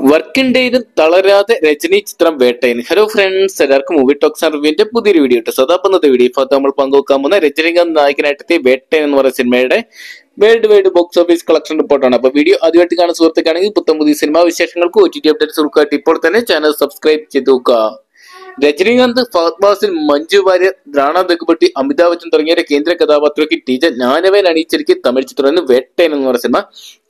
വർക്കിന്റെയും തളരാതെ രജനി ചിത്രം Vettaiyan hello friends എല്ലാവർക്കും മൂവി ടോക്സ് അറിവിന്റെ പുതിയൊരു വീഡിയോ ഇട്ട് സദാ ഇന്നത്തെ വീഡിയോ ഇപ്പോൾ നമ്മൾ പങ്കുവെക്കാൻ പോകുന്ന രജനികാന്ത് നായകനായിട്ടെത്തിയ വേട്ടയൻ എന്ന് പറയുന്ന സിനിമയുടെ world wide box office collection റിപ്പോർട്ടാണ് അപ്പോൾ വീഡിയോ ആദ്യമായിട്ട് കാണുന്ന സുഹൃത്തുക്കാണെങ്കിൽ പുത്തം പുതിയ സിനിമാ വിശേഷങ്ങൾക്ക് ഒ ടി ടി അപ്ഡേറ്റ്സ് ഇപ്പോൾ തന്നെ ചാനൽ സബ്സ്ക്രൈബ് ചെയ്തു രജനീകാന്ത് ഫഹദ് ഫാസിൽ മഞ്ജു വാര്യർ റാണ ദഗ്ബട്ടി അമിതാഭ് ബച്ചൻ തുടങ്ങിയ കേന്ദ്ര കഥാപാത്രമൊക്കെ ടീച്ചർ ജ്ഞാനവേൻ അണിയിച്ചിരിക്കെ തമിഴ് ചിത്രമാണ് വേട്ടയൻ എന്ന് പറഞ്ഞ സിനിമ.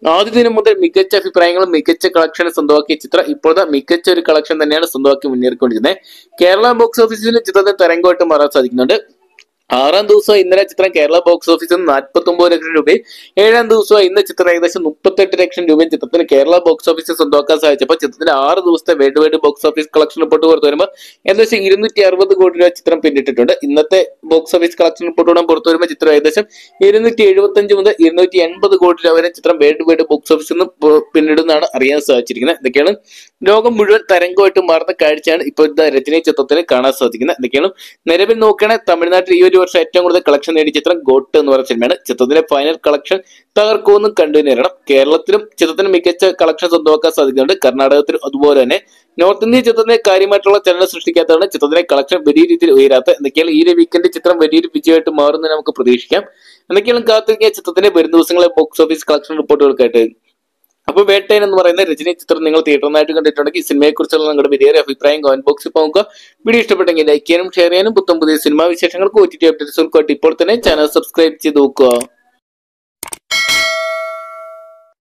ആദ്യ ദിനം മുതൽ മികച്ച അഭിപ്രായങ്ങളും മികച്ച കളക്ഷനും സ്വന്തമാക്കിയ ചിത്രം ഇപ്പോഴത്തെ മികച്ച ഒരു കളക്ഷൻ തന്നെയാണ് സ്വന്തമാക്കി മുന്നേറിക്കൊണ്ടിരിക്കുന്നത്. കേരള ബോക്സ് ഓഫീസിൽ ചിത്രത്തിന് തരംഗമായിട്ട് മാറാൻ സാധിക്കുന്നുണ്ട്. ആറാം ദിവസം ഇന്നലെ ചിത്രം കേരള ബോക്സ് ഓഫീസിൽ നാൽപ്പത്തി ഒമ്പത് ലക്ഷം രൂപയും ഏഴാം ദിവസം ഇന്ന് ചിത്രം ഏകദേശം മുപ്പത്തെട്ട് ലക്ഷം രൂപയും ചിത്രത്തിന് കേരള ബോക്സ് ഓഫീസിൽ സ്വന്തമാക്കാൻ സാധിച്ചപ്പോൾ ചിത്രത്തിന്റെ ആറ് ദിവസത്തെ world wide box office collection report പുറത്തു വരുമ്പോൾ ഏകദേശം ഇരുന്നൂറ്റി അറുപത് കോടി രൂപ ചിത്രം പിന്നിട്ടിട്ടുണ്ട്. ഇന്നത്തെ ബോക്സ് ഓഫീസ് കളക്ഷൻ റിപ്പോർട്ടോടെ പുറത്തു വരുമ്പോൾ ചിത്രം ഏകദേശം ഇരുന്നൂറ്റി എഴുപത്തഞ്ച് മുതൽ ഇരുന്നൂറ്റി എൺപത് കോടി രൂപ വരെ ചിത്രം വേൾഡ് വൈഡ് ബോക്സ് ഓഫീസിൽ നിന്ന് പിന്നിടുന്നതാണ് അറിയാൻ സാധിച്ചിരിക്കുന്നത്. ഇതൊക്കെയാണ് ലോകം മുഴുവൻ തരംഗമായിട്ട് മാറുന്ന കാഴ്ചയാണ് ഇപ്പോഴത്തെ രജനി ചിത്രത്തിൽ കാണാൻ സാധിക്കുന്നത്. ഇതൊക്കെയാണ് നിലവിൽ നോക്കുകയാണെങ്കിൽ തമിഴ്നാട്ടിൽ ഈ ഒരു വർഷം ഏറ്റവും കൂടുതൽ കളക്ഷൻ നേടിയ ചിത്രം ഗോട്ട് എന്ന് പറയുന്ന സിനിമയാണ് ചിത്രത്തിന്റെ ഫൈനൽ കളക്ഷൻ തകർക്കുമെന്ന് കണ്ടു നേരിടണം കേരളത്തിലും ചിത്രത്തിന് മികച്ച കളക്ഷൻ സ്വന്തമാക്കാൻ സാധിക്കുന്നുണ്ട്. കർണാടകത്തിലും അതുപോലെ തന്നെ നോർത്ത് ഇന്ത്യൻ ചിത്രത്തിന് കാര്യമായിട്ടുള്ള ചലനം സൃഷ്ടിക്കാത്തതാണ് ചിത്രത്തിന്റെ കളക്ഷൻ വലിയ രീതിയിൽ ഉയരാത്ത. എന്തൊക്കെയാണ് ഈ വീക്കെൻഡ് ചിത്രം വലിയൊരു വിജയമായിട്ട് മാറുമെന്ന് നമുക്ക് പ്രതീക്ഷിക്കാം. എന്തൊക്കെയാണ് കാത്തിരിക്കുക ചിത്രത്തിന്റെ വരും ദിവസങ്ങളെ ബോക്സ് ഓഫീസ് കളക്ഷൻ റിപ്പോർട്ടുകൾക്കായിട്ട് അപ്പോൾ വേട്ടയൻ എന്ന് പറയുന്ന രജനി ചിത്രം നിങ്ങൾ തിയേറ്ററിനായിട്ട് കണ്ടിട്ടുണ്ടെങ്കിൽ സിനിമയെ കുറിച്ചുള്ള നിങ്ങളുടെ വലിയ അഭിപ്രായം കമന്റ് ബോക്സിൽ പോകുക വീഡിയോ ഇഷ്ടപ്പെട്ടെങ്കിൽ ലൈക്ക് ചെയ്യാനും ഷെയർ ചെയ്യാനും പുത്തം പുതിയ സിനിമാ വിശേഷങ്ങൾക്ക് ഒ ടി ടി ഇപ്പോൾ തന്നെ ചാനൽ സബ്സ്ക്രൈബ് ചെയ്ത് നോക്കുക.